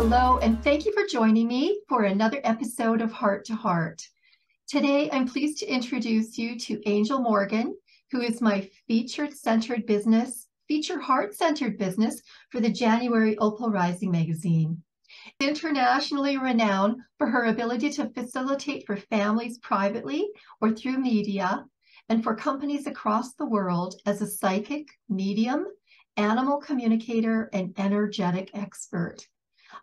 Hello, and thank you for joining me for another episode of Heart to Heart. Today, I'm pleased to introduce you to Angel Morgan, who is my featured centered business, feature heart centered business for the January Opal Rising magazine. Internationally renowned for her ability to facilitate for families privately or through media, and for companies across the world as a psychic, medium, animal communicator, and energetic expert.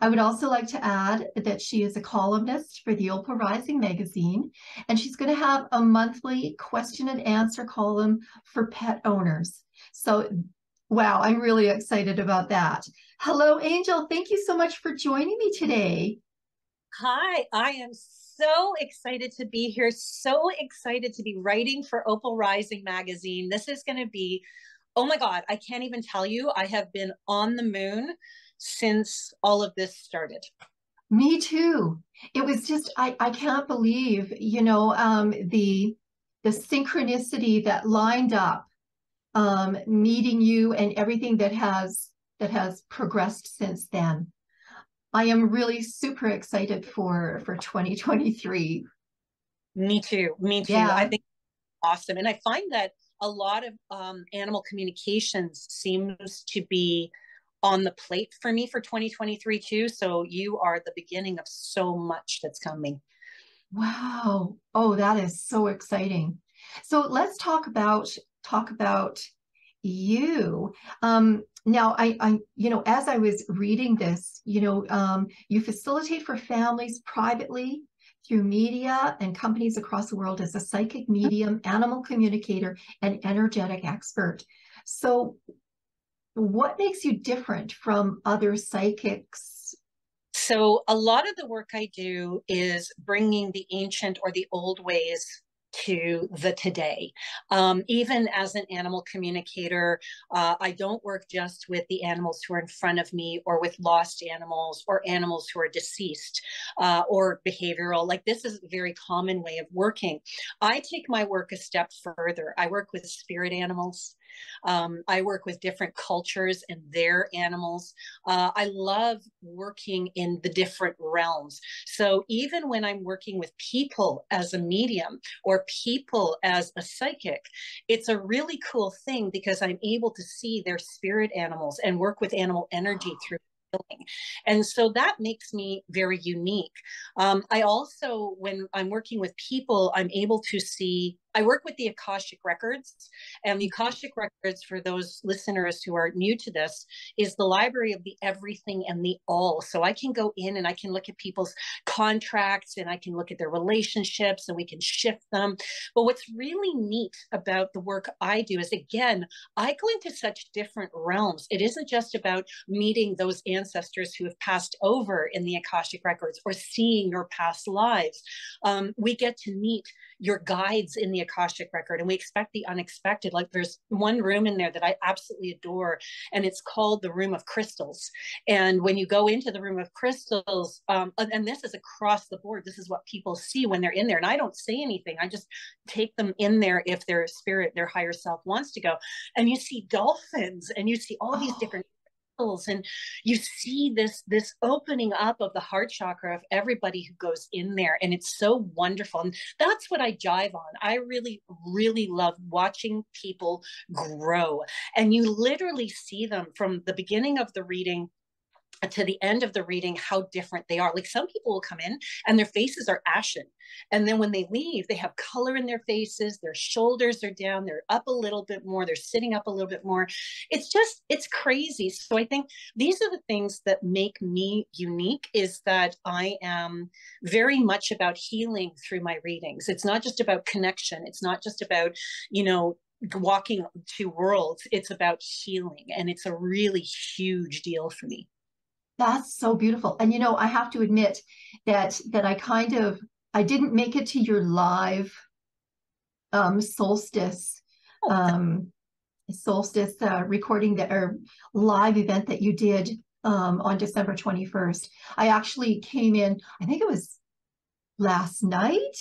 I would also like to add that she is a columnist for the Opal Rising magazine, and she's going to have a monthly question and answer column for pet owners. So, wow, I'm really excited about that. Hello, Angel. Thank you so much for joining me today. Hi, I am so excited to be here. So excited to be writing for Opal Rising magazine. This is going to be, oh my God, I can't even tell you. I have been on the moon since all of this started. Me too. It was just I I can't believe, you know, um the the synchronicity that lined up um meeting you and everything that has that has progressed since then. I am really super excited for for 2023. Me too. Me too. Yeah. I think awesome. And I find that a lot of um, animal communications seems to be on the plate for me for 2023 too. So you are the beginning of so much that's coming. Wow. Oh, that is so exciting. So let's talk about talk about you. Um, now, I, I, you know, as I was reading this, you know, um, you facilitate for families privately through media and companies across the world as a psychic medium, animal communicator, and energetic expert. So, what makes you different from other psychics? So, a lot of the work I do is bringing the ancient or the old ways to the today. Um, even as an animal communicator, uh, I don't work just with the animals who are in front of me or with lost animals or animals who are deceased uh, or behavioral. Like this is a very common way of working. I take my work a step further. I work with spirit animals. Um, I work with different cultures and their animals. Uh, I love working in the different realms. So even when I'm working with people as a medium or people as a psychic, it's a really cool thing because I'm able to see their spirit animals and work with animal energy through healing. And so that makes me very unique. Um, I also, when I'm working with people, I'm able to see I work with the Akashic Records, and the Akashic Records, for those listeners who are new to this, is the library of the everything and the all. So I can go in and I can look at people's contracts and I can look at their relationships and we can shift them. But what's really neat about the work I do is, again, I go into such different realms. It isn't just about meeting those ancestors who have passed over in the Akashic Records or seeing your past lives. Um, we get to meet your guides in the Akashic record and we expect the unexpected. Like there's one room in there that I absolutely adore, and it's called the Room of Crystals. And when you go into the Room of Crystals, um, and this is across the board, this is what people see when they're in there. And I don't say anything, I just take them in there if their spirit, their higher self wants to go. And you see dolphins and you see all these oh. different and you see this this opening up of the heart chakra of everybody who goes in there and it's so wonderful and that's what i jive on. I really really love watching people grow and you literally see them from the beginning of the reading to the end of the reading how different they are. Like some people will come in and their faces are ashen. And then when they leave, they have color in their faces, their shoulders are down, they're up a little bit more, they're sitting up a little bit more. It's just, it's crazy. So I think these are the things that make me unique is that I am very much about healing through my readings. It's not just about connection, it's not just about, you know, walking to worlds it's about healing and it's a really huge deal for me that's so beautiful. And you know, I have to admit that that I kind of I didn't make it to your live um solstice oh, um solstice uh, recording that or live event that you did um on December 21st. I actually came in, I think it was last night.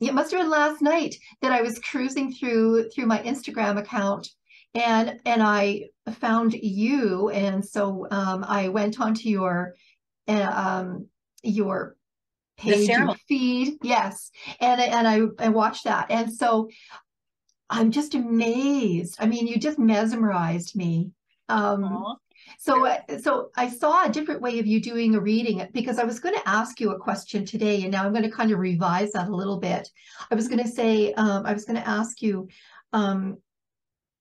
It must have been last night that I was cruising through through my Instagram account and and I found you, and so um, I went onto your um, your page, your feed. Yes. And, and I, I watched that. And so I'm just amazed. I mean, you just mesmerized me. Um, so, uh, so I saw a different way of you doing a reading because I was going to ask you a question today, and now I'm going to kind of revise that a little bit. I was going to say, um, I was going to ask you, um,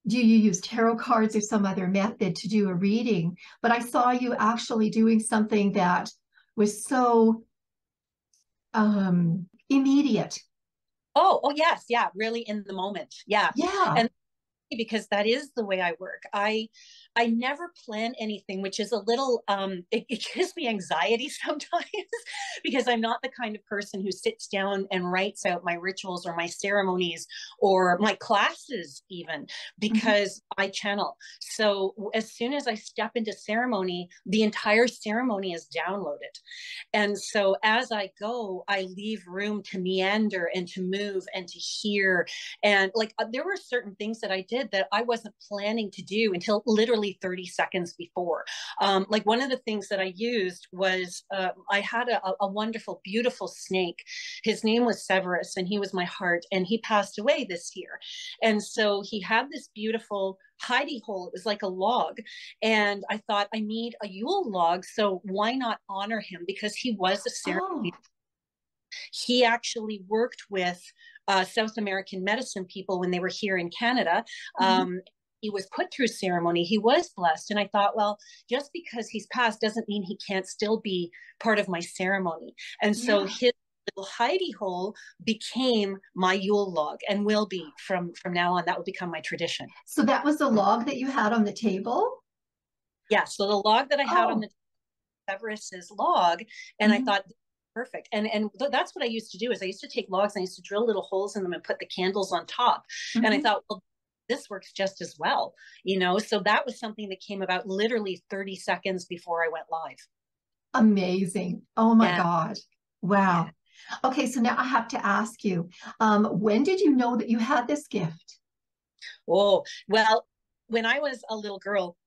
do you use tarot cards or some other method to do a reading? But I saw you actually doing something that was so um, immediate. Oh, oh yes, yeah, really in the moment. Yeah. Yeah. And because that is the way I work. I I never plan anything, which is a little, um, it, it gives me anxiety sometimes because I'm not the kind of person who sits down and writes out my rituals or my ceremonies or my classes, even mm-hmm. because mm-hmm. I channel. So as soon as I step into ceremony, the entire ceremony is downloaded. And so as I go, I leave room to meander and to move and to hear. And like uh, there were certain things that I did that I wasn't planning to do until literally literally 30 seconds before. Um, like one of the things that I used was uh, I had a, a, wonderful, beautiful snake. His name was Severus, and he was my heart, and he passed away this year. And so he had this beautiful hidey hole. It was like a log. And I thought, I need a Yule log. So why not honor him? Because he was a ceremony. Oh. He actually worked with uh, South American medicine people when they were here in Canada. Mm-hmm. He was put through ceremony, he was blessed. And I thought, well, just because he's passed doesn't mean he can't still be part of my ceremony. And so yeah. his little hidey hole became my Yule log and will be from from now on. That will become my tradition. So that was the log that you had on the table? Yeah. So the log that I had oh. on the Severus's log, and mm-hmm. I thought perfect and and th- that's what i used to do is i used to take logs and i used to drill little holes in them and put the candles on top mm-hmm. and i mm-hmm. thought well this works just as well you know? So that was something that came about literally 30 seconds before i went live. Amazing. Oh my yeah. god wow. Yeah. okay so now i have to ask you um, when did you know that you had this gift? Oh well when i was a little girl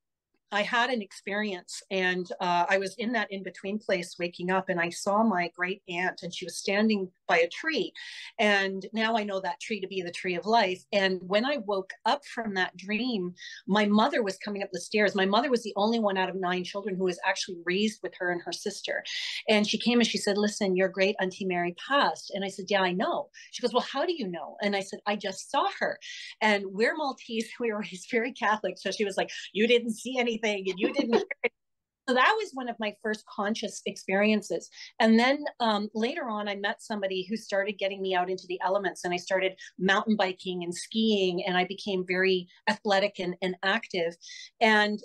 I had an experience, and uh, I was in that in between place, waking up, and I saw my great aunt, and she was standing by a tree. And now I know that tree to be the tree of life. And when I woke up from that dream, my mother was coming up the stairs. My mother was the only one out of nine children who was actually raised with her and her sister. And she came and she said, Listen, your great Auntie Mary passed. And I said, Yeah, I know. She goes, Well, how do you know? And I said, I just saw her. And we're Maltese. We were raised very Catholic. So she was like, You didn't see anything and you didn't hear it so that was one of my first conscious experiences and then um, later on i met somebody who started getting me out into the elements and i started mountain biking and skiing and i became very athletic and, and active and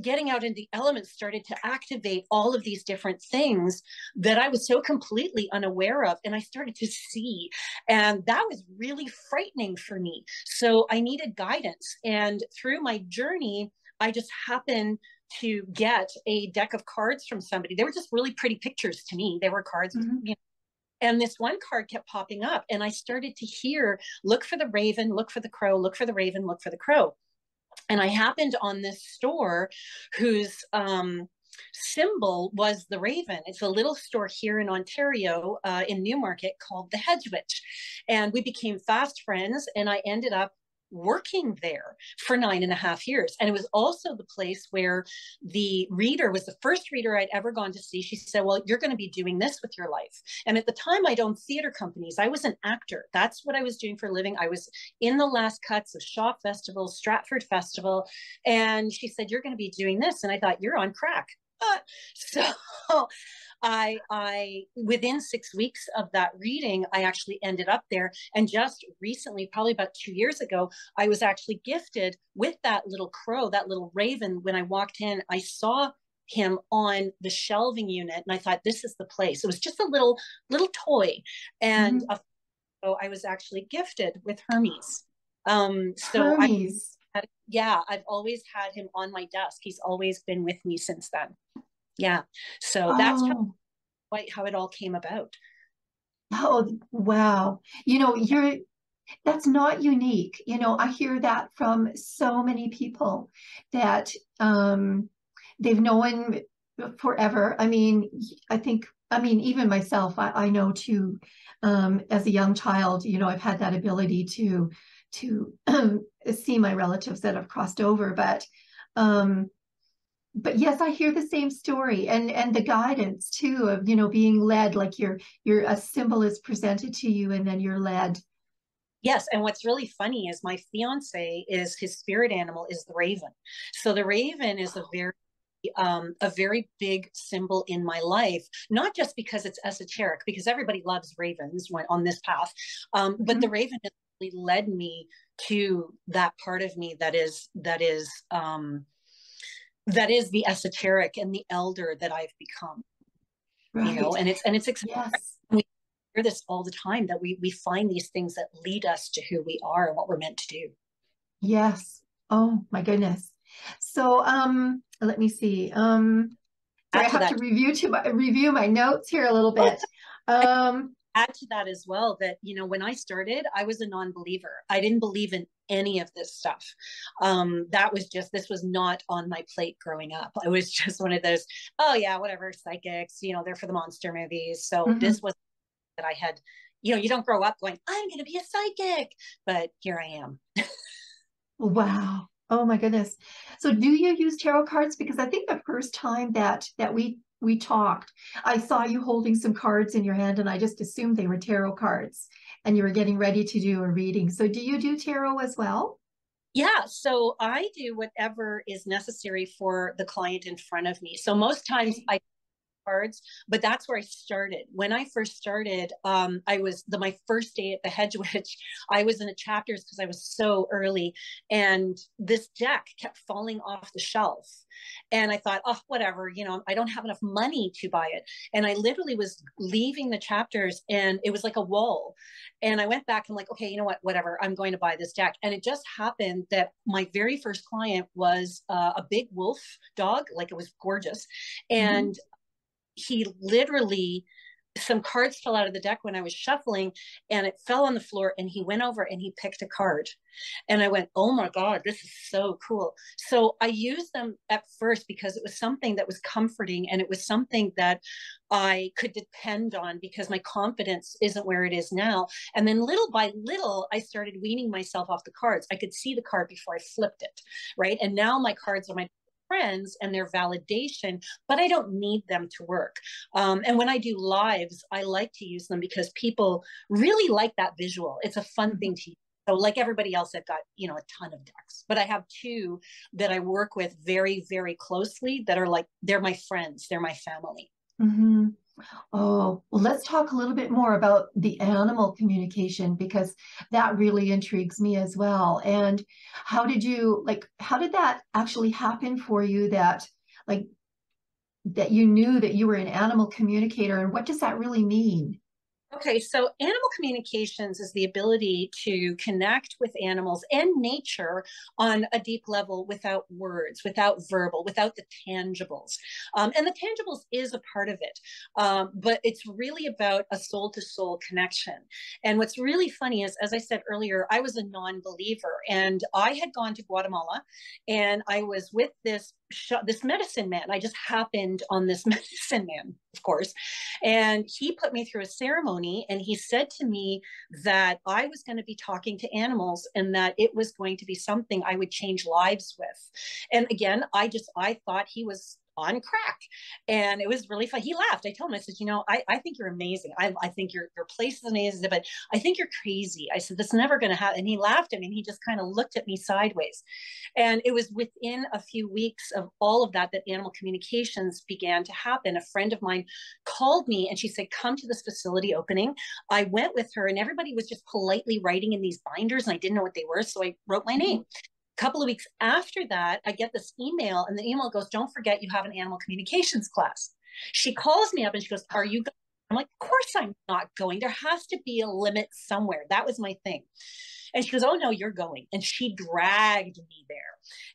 getting out in the elements started to activate all of these different things that I was so completely unaware of. And I started to see. And that was really frightening for me. So I needed guidance. And through my journey, I just happened to get a deck of cards from somebody. They were just really pretty pictures to me. They were cards, mm-hmm. you know, and this one card kept popping up, and I started to hear, look for the raven, look for the crow, look for the raven, look for the crow. And I happened on this store whose um, symbol was the raven. It's a little store here in Ontario, uh, in Newmarket, called the Hedge Witch. And we became fast friends, and I ended up working there for nine and a half years. And it was also the place where the reader was the first reader I'd ever gone to see. She said, Well, you're going to be doing this with your life. And at the time, I'd owned theater companies. I was an actor. That's what I was doing for a living. I was in the last cuts of Shaw Festival, Stratford Festival. And she said, You're going to be doing this. And I thought, You're on crack. Uh, so I, I, within six weeks of that reading, I actually ended up there. And just recently, probably about two years ago, I was actually gifted with that little crow, that little raven. When I walked in, I saw him on the shelving unit and I thought, this is the place. It was just a little, little toy. And mm-hmm. a, so I was actually gifted with Hermes. Um, so Hermes. I, yeah, I've always had him on my desk. He's always been with me since then yeah so oh. that's quite how it all came about oh wow you know you're that's not unique you know i hear that from so many people that um they've known forever. I mean, I think, I mean, even myself, I, I know too, um, as a young child, you know, I've had that ability to to see my relatives that have crossed over, but um, but yes, I hear the same story and and the guidance too of you know being led like you're you're a symbol is presented to you and then you're led. Yes, and what's really funny is my fiance is his spirit animal is the raven. So the raven is a very um, a very big symbol in my life, not just because it's esoteric, because everybody loves ravens when, on this path, um, but mm-hmm. the raven has really led me to that part of me that is that is um, that is the esoteric and the elder that I've become. Right. You know, and it's and it's yes. we hear this all the time that we we find these things that lead us to who we are and what we're meant to do. Yes. Oh my goodness. So um let me see. Um I have to review to my, review my notes here a little bit. Um add to that as well that you know when i started i was a non-believer. I didn't believe in any of this stuff. Um that was just this was not on my plate growing up. I was just one of those oh yeah whatever psychics you know they're for the monster movies. So mm-hmm. this was that i had you know you don't grow up going i'm going to be a psychic but here i am. Wow. Oh my goodness. So do you use tarot cards? Because i think the first time that that we we talked. I saw you holding some cards in your hand and I just assumed they were tarot cards and you were getting ready to do a reading. So do you do tarot as well? Yeah, so I do whatever is necessary for the client in front of me. So most times I cards, but that's where I started. When I first started, um, I was the my first day at the Hedge Witch. I was in the chapters because I was so early, and this deck kept falling off the shelf. And I thought, oh, whatever, you know, I don't have enough money to buy it. And I literally was leaving the chapters, and it was like a wall. And I went back and like, okay, you know what, whatever, I'm going to buy this deck. And it just happened that my very first client was uh, a big wolf dog, like it was gorgeous, mm-hmm. and mm-hmm he literally some cards fell out of the deck when I was shuffling and it fell on the floor and he went over and he picked a card. And I went, oh my God, this is so cool. So I used them at first because it was something that was comforting and it was something that I could depend on because my confidence isn't where it is now. And then little by little, I started weaning myself off the cards. I could see the card before I flipped it. Right. And now my cards are my friends and their validation, but I don't need them to work. Um, and when I do lives, I like to use them because people really like that visual. It's a fun thing to use. So like everybody else, I've got, you know, a ton of decks, but I have two that I work with very, very closely that are like, they're my friends, they're my family. Mm-hmm. Oh, well, let's talk a little bit more about the animal communication because that really intrigues me as well. And how did you like how did that actually happen for you that like that you knew that you were an animal communicator and what does that really mean? Okay, so animal communications is the ability to connect with animals and nature on a deep level without words, without verbal, without the tangibles. Um, and the tangibles is a part of it, um, but it's really about a soul to soul connection. And what's really funny is, as I said earlier, I was a non believer and I had gone to Guatemala and I was with this this medicine man. I just happened on this medicine man, of course. And he put me through a ceremony and he said to me that I was going to be talking to animals and that it was going to be something I would change lives with. And again, I just, I thought he was on crack. And it was really fun. He laughed. I told him, I said, you know, I, I think you're amazing. I, I think your, your place is amazing, but I think you're crazy. I said, that's never going to happen. And he laughed at me and he just kind of looked at me sideways. And it was within a few weeks of all of that, that animal communications began to happen. A friend of mine called me and she said, come to this facility opening. I went with her and everybody was just politely writing in these binders and I didn't know what they were. So I wrote my mm-hmm. name couple of weeks after that, I get this email, and the email goes, Don't forget you have an animal communications class. She calls me up and she goes, Are you going? I'm like, Of course I'm not going. There has to be a limit somewhere. That was my thing. And she goes, Oh, no, you're going. And she dragged me there.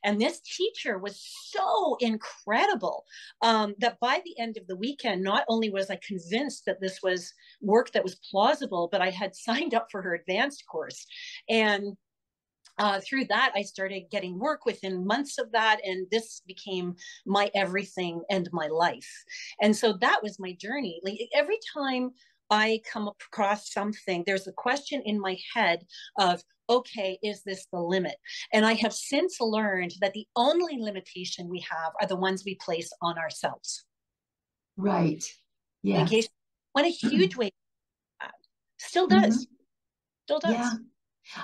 And this teacher was so incredible um, that by the end of the weekend, not only was I convinced that this was work that was plausible, but I had signed up for her advanced course. And uh, through that, I started getting work within months of that, and this became my everything and my life. And so that was my journey. Like every time I come across something, there's a question in my head of, okay, is this the limit? And I have since learned that the only limitation we have are the ones we place on ourselves. Right. Yeah. In case, when a huge weight still does, mm-hmm. still does. Yeah.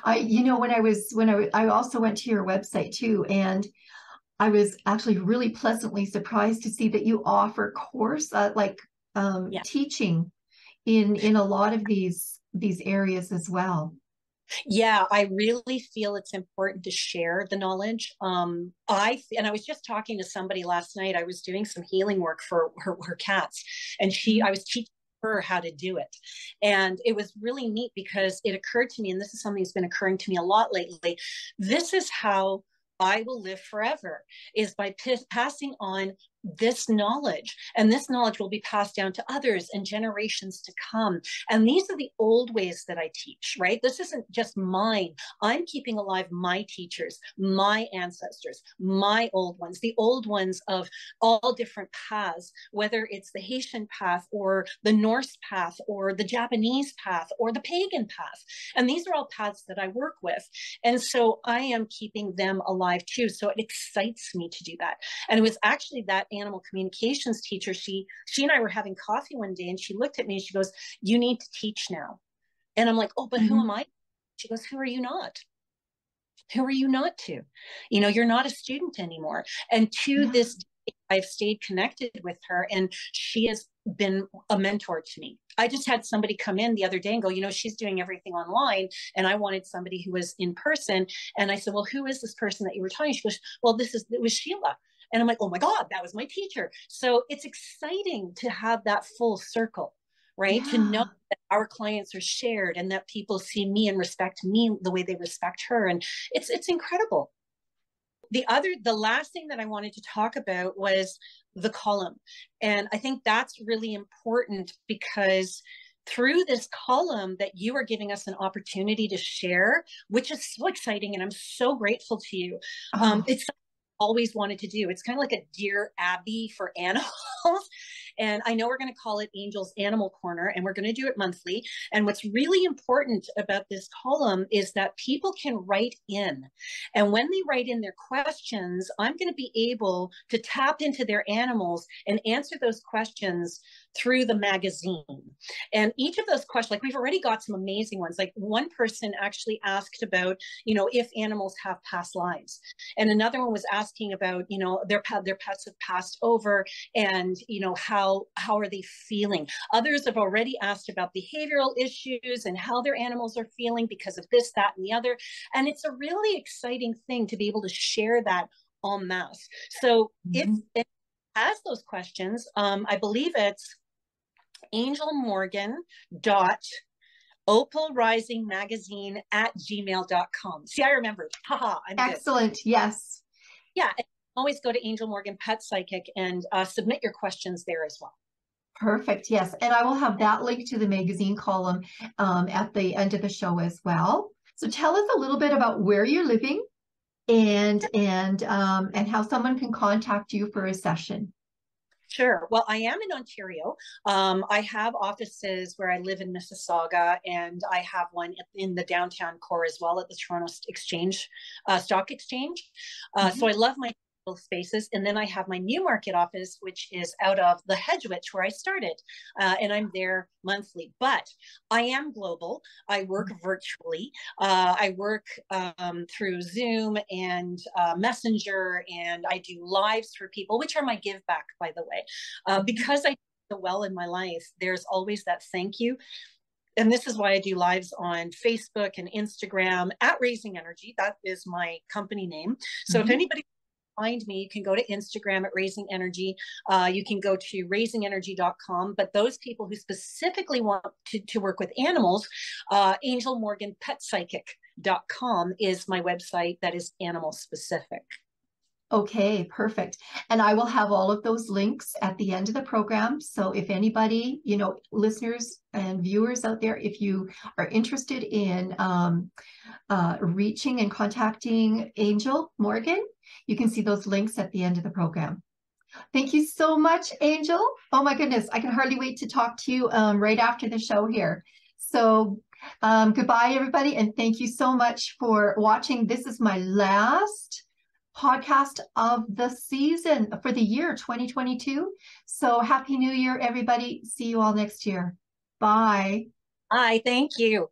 I, you know, when I was, when I, I also went to your website too, and I was actually really pleasantly surprised to see that you offer course, uh, like um, yeah. teaching in in a lot of these these areas as well. Yeah, I really feel it's important to share the knowledge. Um, I and I was just talking to somebody last night. I was doing some healing work for her, her cats, and she mm-hmm. I was teaching her how to do it. And it was really neat because it occurred to me, and this is something that's been occurring to me a lot lately. This is how I will live forever is by p- passing on this knowledge and this knowledge will be passed down to others and generations to come. And these are the old ways that i teach right? This isn't just mine. I'm keeping alive my teachers my ancestors my old ones the old ones of all different paths whether it's the haitian path or the norse path or the japanese path or the pagan path. And these are all paths that i work with. And so i am keeping them alive too. So it excites me to do that. And it was actually that animal communications teacher, she she and I were having coffee one day and she looked at me and she goes, You need to teach now. And I'm like, Oh, but mm-hmm. who am I? She goes, Who are you not? Who are you not to? You know, you're not a student anymore. And to yeah. this day, I've stayed connected with her and she has been a mentor to me. I just had somebody come in the other day and go, you know, she's doing everything online. And I wanted somebody who was in person. And I said, well, who is this person that you were talking? She goes, well, this is, it was Sheila. And I'm like, oh my God, that was my teacher. So it's exciting to have that full circle, right? Yeah. To know that our clients are shared and that people see me and respect me the way they respect her. And it's it's incredible. The other, the last thing that I wanted to talk about was the column. And I think that's really important because through this column that you are giving us an opportunity to share, which is so exciting. And I'm so grateful to you. Um, oh. Um, it's always wanted to do. It's kind of like a Dear Abby for animals. And I know we're going to call it Angel's Animal Corner, and we're going to do it monthly. And what's really important about this column is that people can write in. And when they write in their questions, I'm going to be able to tap into their animals and answer those questions through the magazine. And each of those questions, like we've already got some amazing ones. Like one person actually asked about, you know, if animals have past lives. And another one was asking about, you know, their their pets have passed over and, you know, how how are they feeling? Others have already asked about behavioral issues and how their animals are feeling because of this, that, and the other. And it's a really exciting thing to be able to share that en masse. So mm-hmm. if, ask those questions, um, I believe it's Angel Morgan dot opal rising magazine at gmail.com see i remembered haha I'm excellent good. yes yeah always go to angel morgan pet psychic and uh, submit your questions there as well perfect yes and i will have that link to the magazine column um, at the end of the show as well so tell us a little bit about where you're living and and um, and how someone can contact you for a session Sure. Well, I am in Ontario. Um, I have offices where I live in Mississauga, and I have one in the downtown core as well at the Toronto Exchange, uh, Stock Exchange. Uh, mm-hmm. So I love my spaces. And then I have my Newmarket office, which is out of the Hedge Witch where I started. Uh, and I'm there monthly. But I am global. I work mm-hmm. virtually. Uh, I work um, through Zoom and uh, Messenger, and I do lives for people, which are my give back, by the way. Uh, mm-hmm. because I do well in my life, there's always that thank you and this is why I do lives on Facebook and Instagram at Raising Energy. That is my company name. So mm-hmm. if anybody find me, you can go to Instagram at Raising Energy. Uh, you can go to raisingenergy.com. But those people who specifically want to, to work with animals, uh, Angel Morgan Pet Psychic.com is my website that is animal specific. Okay, perfect. And I will have all of those links at the end of the program. So if anybody, you know, listeners and viewers out there, if you are interested in um, uh, reaching and contacting Angel Morgan, you can see those links at the end of the program. Thank you so much, Angel. Oh my goodness, I can hardly wait to talk to you um, right after the show here. So um, goodbye, everybody, and thank you so much for watching. This is my last podcast of the season for the year 2022. So happy new year, everybody. See you all next year. Bye. Bye. Thank you.